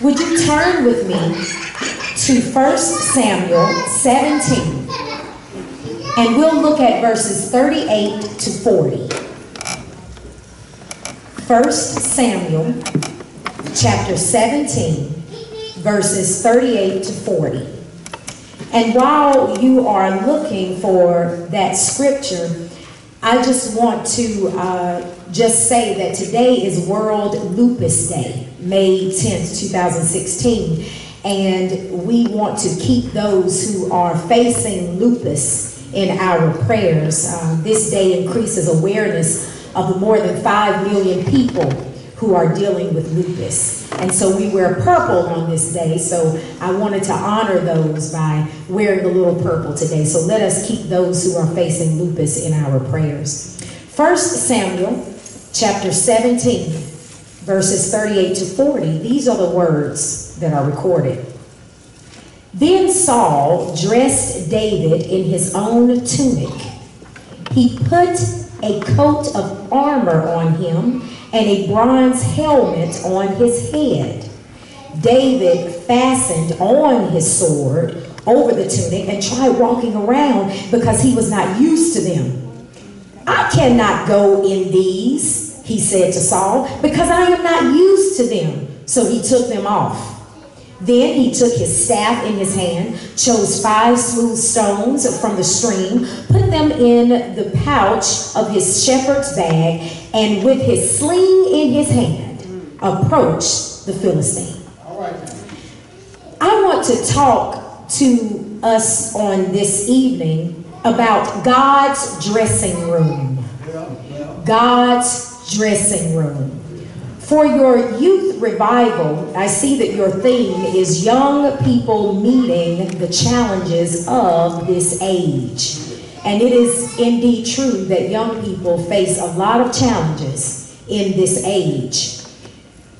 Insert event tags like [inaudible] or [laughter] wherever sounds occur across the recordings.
Would you turn with me to 1 Samuel 17? And we'll look at verses 38 to 40. 1 Samuel chapter 17, verses 38 to 40. And while you are looking for that scripture, I just want to uh, just say that today is World Lupus Day, May 10th, 2016. And we want to keep those who are facing lupus in our prayers. Uh, this day increases awareness of the more than 5 million people who are dealing with lupus. And so we wear purple on this day, so I wanted to honor those by wearing the little purple today. So let us keep those who are facing lupus in our prayers. 1 Samuel chapter 17, verses 38 to 40, these are the words that are recorded. Then Saul dressed David in his own tunic. He put a coat of armor on him and a bronze helmet on his head. David fastened on his sword over the tunic and tried walking around because he was not used to them. I cannot go in these, he said to Saul, because I am not used to them. So he took them off. Then he took his staff in his hand, chose five smooth stones from the stream, put them in the pouch of his shepherd's bag, and with his sling in his hand, approached the Philistine. I want to talk to us on this evening about God's dressing room. God's dressing room. For your youth revival, I see that your theme is young people meeting the challenges of this age. And it is indeed true that young people face a lot of challenges in this age.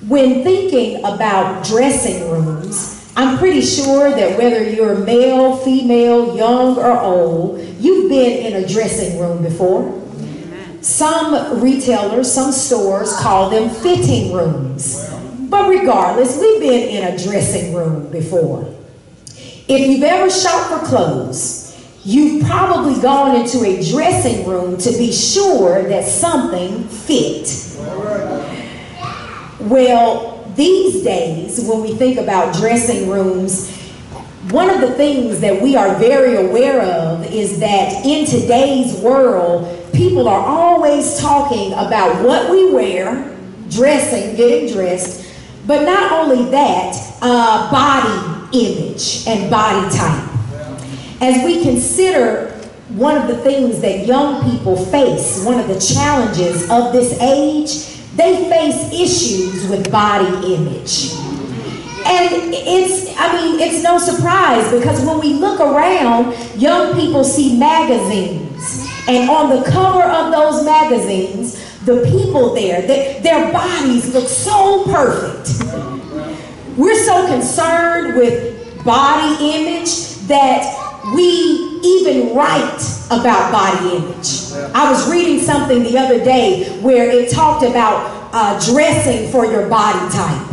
When thinking about dressing rooms, I'm pretty sure that whether you're male, female, young, or old, you've been in a dressing room before. Some retailers, some stores call them fitting rooms. But regardless, we've been in a dressing room before. If you've ever shopped for clothes, you've probably gone into a dressing room to be sure that something fit. Well, these days, when we think about dressing rooms, one of the things that we are very aware of is that in today's world, people are always talking about what we wear, dressing, getting dressed, but not only that, uh, body image and body type. As we consider one of the things that young people face, one of the challenges of this age, they face issues with body image. And it's, I mean, it's no surprise because when we look around, young people see magazines and on the cover of those magazines, the people there, they, their bodies look so perfect. We're so concerned with body image that we even write about body image. I was reading something the other day where it talked about uh, dressing for your body type.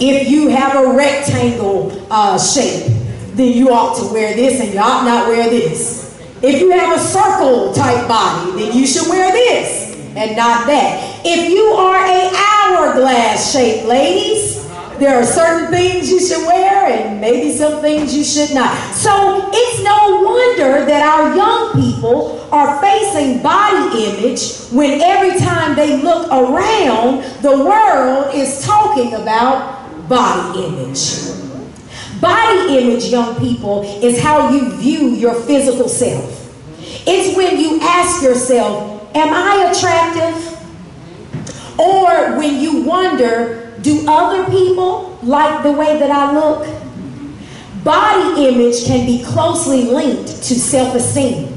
If you have a rectangle uh, shape, then you ought to wear this and you ought not wear this. If you have a circle type body, then you should wear this and not that. If you are a hourglass shaped ladies, there are certain things you should wear and maybe some things you should not. So it's no wonder that our young people are facing body image when every time they look around, the world is talking about body image. Body image, young people, is how you view your physical self. It's when you ask yourself, am I attractive? Or when you wonder, do other people like the way that I look? Body image can be closely linked to self-esteem.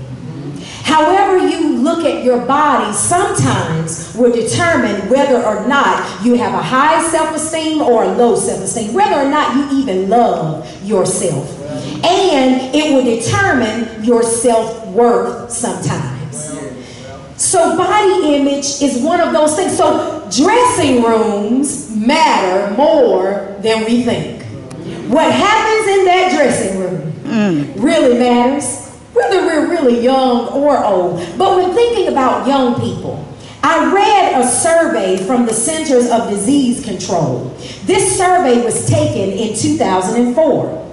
However you look at your body sometimes will determine whether or not you have a high self-esteem or a low self-esteem, whether or not you even love yourself. And it will determine your self-worth sometimes. So body image is one of those things. So dressing rooms matter more than we think. What happens in that dressing room mm. really matters, whether we're really young or old. But when thinking about young people, I read a survey from the Centers of Disease Control. This survey was taken in 2004.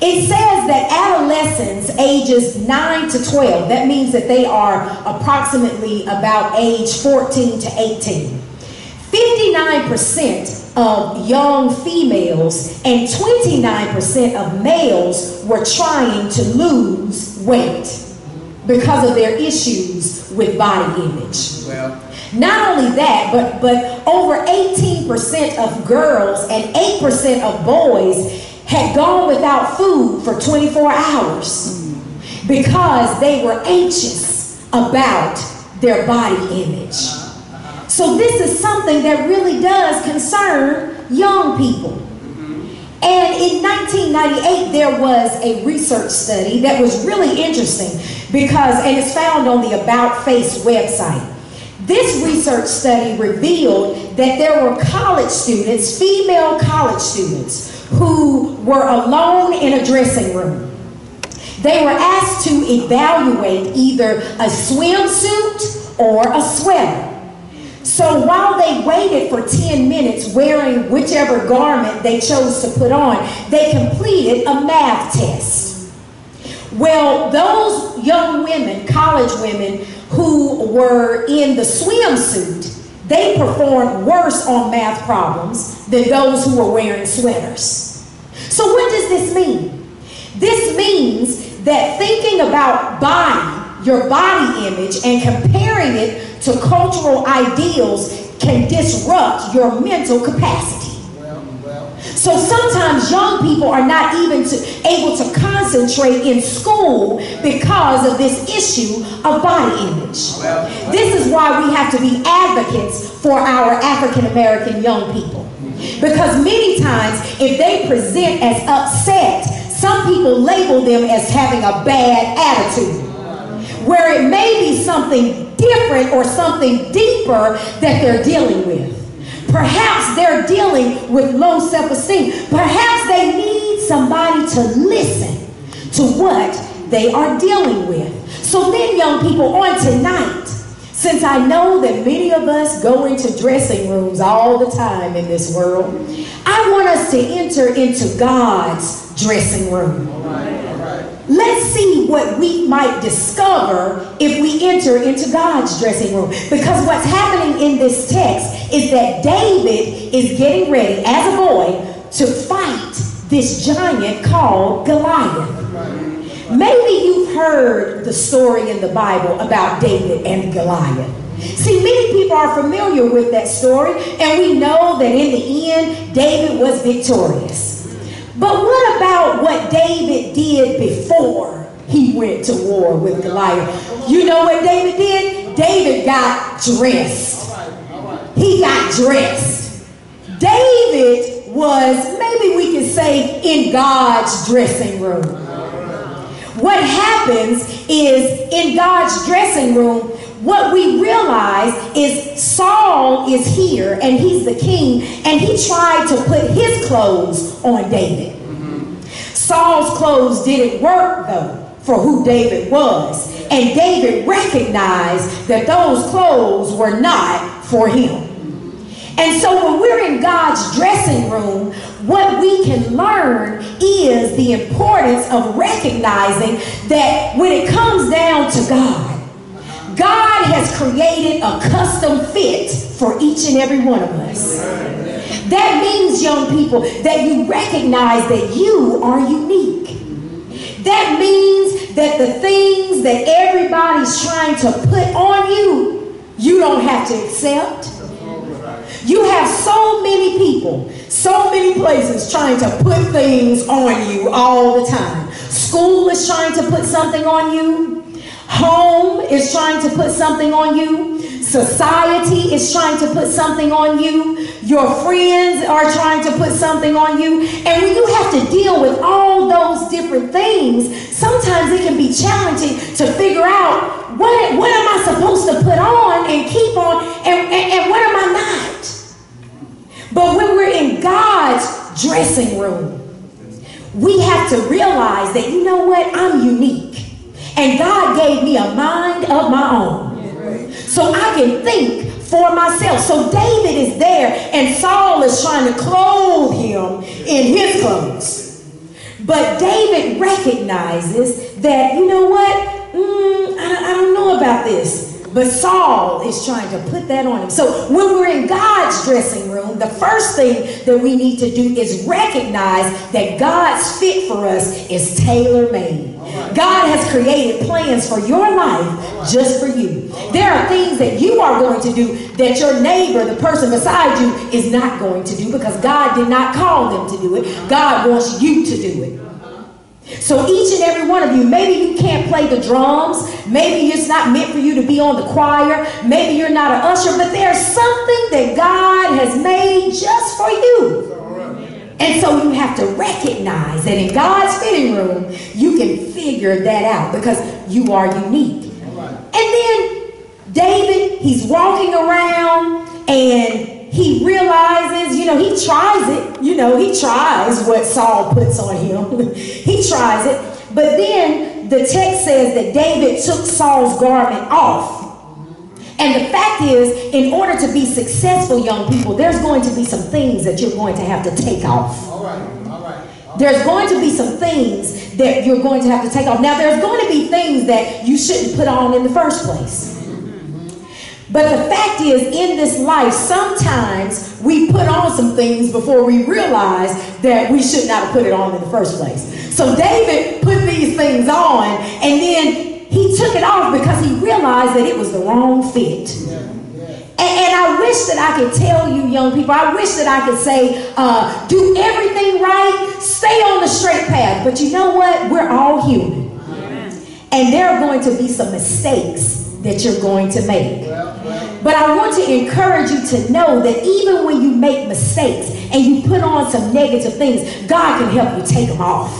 It says that adolescents ages 9 to 12, that means that they are approximately about age 14 to 18. 59% of young females and 29% of males were trying to lose weight because of their issues with body image. Well. Not only that, but, but over 18% of girls and 8% of boys had gone without food for 24 hours because they were anxious about their body image. So this is something that really does concern young people. Mm-hmm. And in 1998, there was a research study that was really interesting because, and it's found on the About Face website. This research study revealed that there were college students, female college students, who were alone in a dressing room. They were asked to evaluate either a swimsuit or a sweater. So while they waited for 10 minutes wearing whichever garment they chose to put on, they completed a math test. Well, those young women, college women, who were in the swimsuit, they performed worse on math problems than those who were wearing sweaters. So what does this mean? This means that thinking about body, your body image, and comparing it to cultural ideals can disrupt your mental capacity. So sometimes young people are not even to, able to concentrate in school because of this issue of body image. This is why we have to be advocates for our African American young people. Because many times, if they present as upset, some people label them as having a bad attitude. Where it may be something different or something deeper that they're dealing with. Perhaps they're dealing with low self esteem. Perhaps they need somebody to listen to what they are dealing with. So, then, young people, on tonight, since I know that many of us go into dressing rooms all the time in this world, I want us to enter into God's dressing room. Let's see what we might discover if we enter into God's dressing room. Because what's happening in this text is that David is getting ready as a boy to fight this giant called Goliath. Maybe you've heard the story in the Bible about David and Goliath. See, many people are familiar with that story, and we know that in the end, David was victorious. But what about what David did before he went to war with Goliath? You know what David did? David got dressed. He got dressed. David was, maybe we can say, in God's dressing room. What happens is in God's dressing room, what we realize is Saul is here and he's the king and he tried to put his clothes on David. Saul's clothes didn't work though for who David was. And David recognized that those clothes were not for him. And so when we're in God's dressing room, what we can learn is the importance of recognizing that when it comes down to God, God has created a custom fit for each and every one of us. That means, young people, that you recognize that you are unique. That means that the things that everybody's trying to put on you, you don't have to accept. You have so many people, so many places trying to put things on you all the time. School is trying to put something on you. Home is trying to put something on you. Society is trying to put something on you. Your friends are trying to put something on you. And when you have to deal with all those different things, sometimes it can be challenging to figure out what, what am I supposed to put on and keep on and, and, and what am I not? But when we're in God's dressing room, we have to realize that, you know what, I'm unique. And God gave me a mind of my own. So I can think for myself. So David is there and Saul is trying to clothe him in his clothes. But David recognizes that, you know what, But Saul is trying to put that on him. So when we're in God's dressing room, the first thing that we need to do is recognize that God's fit for us is tailor made. God has created plans for your life just for you. There are things that you are going to do that your neighbor, the person beside you, is not going to do because God did not call them to do it. God wants you to do it. So each and every one of you, maybe you can't play the drums, maybe it's not meant for you to be on the choir, maybe you're not an usher, but there's something that God has made just for you. And so you have to recognize that in God's fitting room, you can figure that out because you are unique. And then David, he's walking around and he realizes, you know, he tries it. You know, he tries what Saul puts on him. [laughs] he tries it. But then the text says that David took Saul's garment off. And the fact is, in order to be successful, young people, there's going to be some things that you're going to have to take off. All right, all right. There's going to be some things that you're going to have to take off. Now, there's going to be things that you shouldn't put on in the first place. But the fact is, in this life, sometimes we put on some things before we realize that we should not have put it on in the first place. So David put these things on, and then he took it off because he realized that it was the wrong fit. And, I wish that I could tell you, young people, I wish that I could say, uh, do everything right, stay on the straight path. But you know what? We're all human. And there are going to be some mistakes that you're going to make. But I want to encourage you to know that even when you make mistakes and you put on some negative things, God can help you take them off.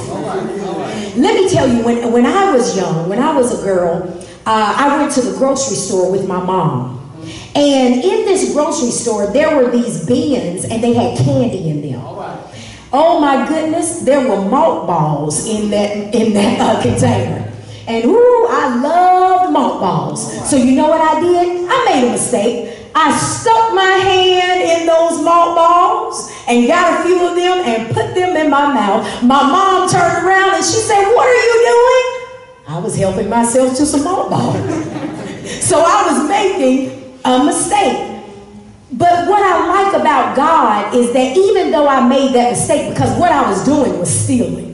Let me tell you, when, when I was young, when I was a girl, uh, I went to the grocery store with my mom. And in this grocery store, there were these bins and they had candy in them. Oh my goodness, there were malt balls in that, in that uh, container. And ooh, I loved malt balls. So you know what I did? I made a mistake. I stuck my hand in those malt balls and got a few of them and put them in my mouth. My mom turned around and she said, what are you doing? I was helping myself to some malt balls. [laughs] so I was making a mistake. But what I like about God is that even though I made that mistake, because what I was doing was stealing,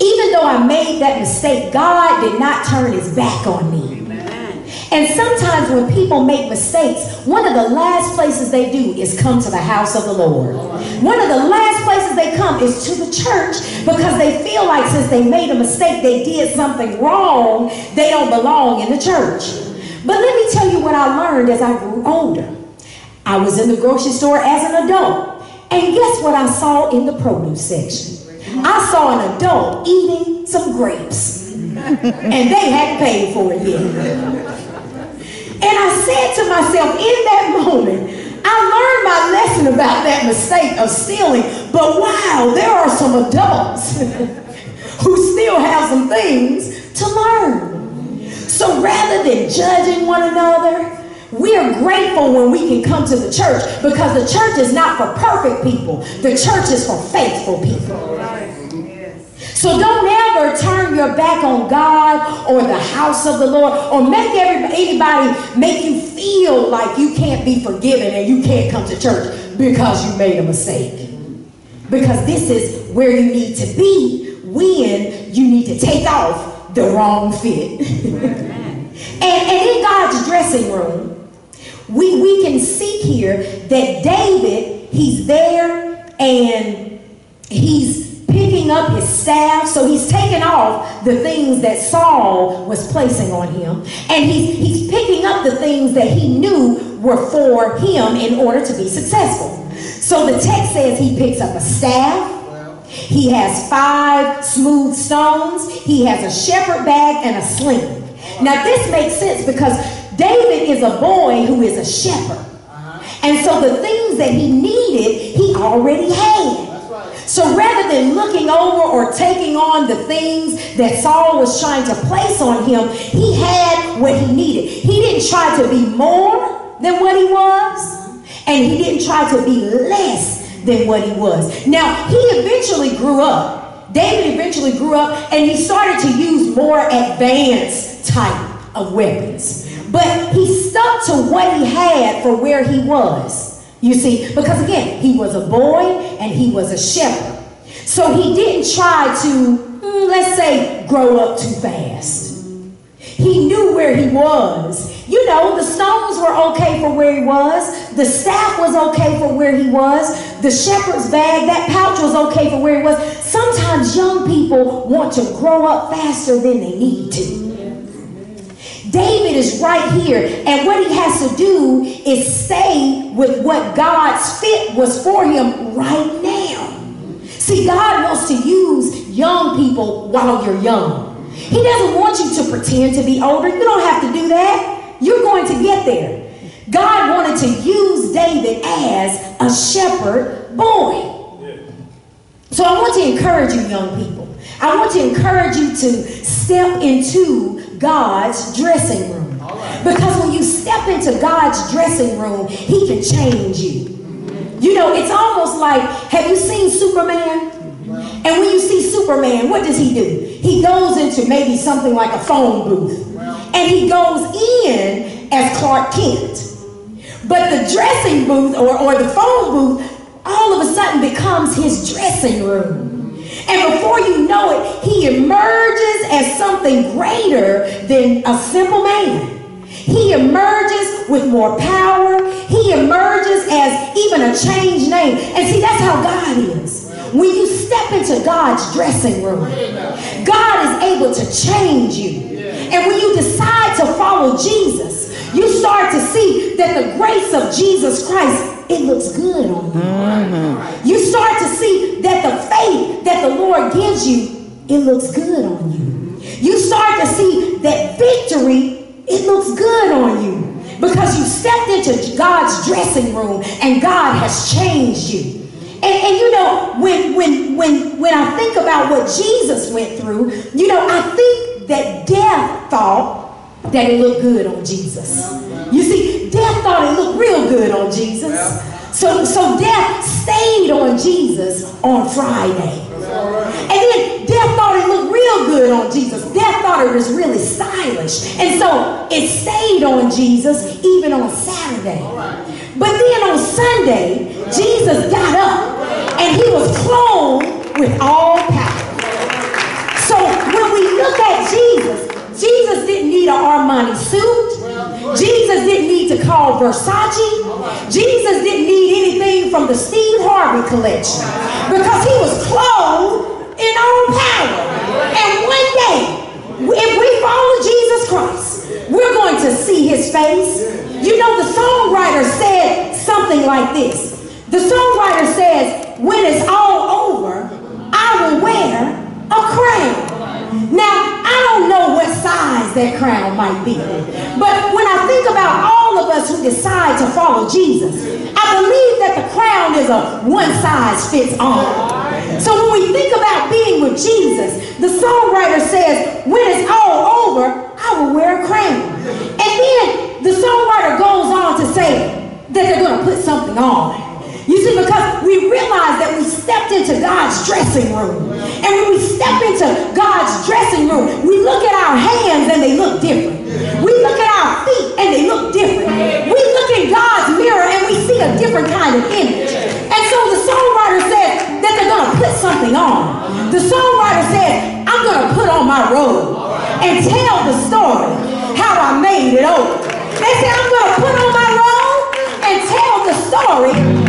even though I made that mistake, God did not turn his back on me. And sometimes when people make mistakes, one of the last places they do is come to the house of the Lord. One of the last places they come is to the church because they feel like since they made a mistake, they did something wrong, they don't belong in the church. But let me tell you what I learned as I grew older. I was in the grocery store as an adult. And guess what I saw in the produce section? I saw an adult eating some grapes. And they hadn't paid for it yet. And I said to myself in that moment, I learned my lesson about that mistake of stealing, but wow, there are some adults [laughs] who still have some things to learn. So rather than judging one another, we are grateful when we can come to the church because the church is not for perfect people. The church is for faithful people. So don't ever turn your back on God or the house of the Lord or make anybody make you feel like you can't be forgiven and you can't come to church because you made a mistake. Because this is where you need to be when you need to take off the wrong fit. [laughs] and, and in God's dressing room, we, we can see here that David, he's there and he's picking up his staff. So he's taking off the things that Saul was placing on him. And he's, he's picking up the things that he knew were for him in order to be successful. So the text says he picks up a staff. He has five smooth stones. He has a shepherd bag and a sling. Now, this makes sense because David is a boy who is a shepherd. And so the things that he needed, he already had. So rather than looking over or taking on the things that Saul was trying to place on him, he had what he needed. He didn't try to be more than what he was, and he didn't try to be less than what he was. Now, he eventually grew up. David eventually grew up and he started to use more advanced type of weapons. But he stuck to what he had for where he was. You see, because again, he was a boy and he was a shepherd. So he didn't try to, mm, let's say, grow up too fast. He knew where he was. You know, the stones were okay for where he was. The staff was okay for where he was. The shepherd's bag, that pouch was okay for where he was. Sometimes young people want to grow up faster than they need to. David is right here, and what he has to do is stay with what God's fit was for him right now. See, God wants to use young people while you're young. He doesn't want you to pretend to be older. You don't have to do that. You're going to get there. God wanted to use David as a shepherd boy. So I want to encourage you, young people. I want to encourage you to step into God's dressing room. Because when you step into God's dressing room, He can change you. You know, it's almost like have you seen Superman? And when you see Superman, what does he do? He goes into maybe something like a phone booth. And he goes in as Clark Kent. But the dressing booth or, or the phone booth all of a sudden becomes his dressing room. And before you know it, he emerges as something greater than a simple man. He emerges with more power. He emerges as even a changed name. And see, that's how God is. When you step into God's dressing room, God is able to change you. And when you decide to follow Jesus, you start to see that the grace of Jesus Christ it looks good on you. Mm-hmm. You start to see that the faith that the Lord gives you, it looks good on you. You start to see that victory, it looks good on you. Because you stepped into God's dressing room and God has changed you. And, and, you know, when when when when I think about what Jesus went through, you know, I think that death thought that it looked good on Jesus. You see, death thought it looked real good on Jesus. So, so death stayed on Jesus on Friday. And then death thought it looked real good on Jesus. Death thought it was really stylish. And so it stayed on Jesus even on Saturday. But then on Sunday, Jesus got up and he was clothed with all power. Suit. Jesus didn't need to call Versace. Jesus didn't need anything from the Steve Harvey collection because he was clothed in all power. And one day, if we follow Jesus Christ, we're going to see his face. You know, the songwriter said something like this. The songwriter says, when it's all over, I will wear a crown. Now, I don't know what size that crown might be. But when I think about all of us who decide to follow Jesus, I believe that the crown is a one size fits all. So when we think about being with Jesus, the songwriter says, when it's all over, I will wear a crown. And then the songwriter goes on to say that they're going to put something on. You see, because we realize that we stepped into God's dressing room. And when we step into God's dressing room, we look at our hands and they look different. We look at our feet and they look different. We look in God's mirror and we see a different kind of image. And so the songwriter says that they're going to put something on. The songwriter says, I'm going to put on my robe and tell the story how I made it over. They say, I'm going to put on my robe and tell the story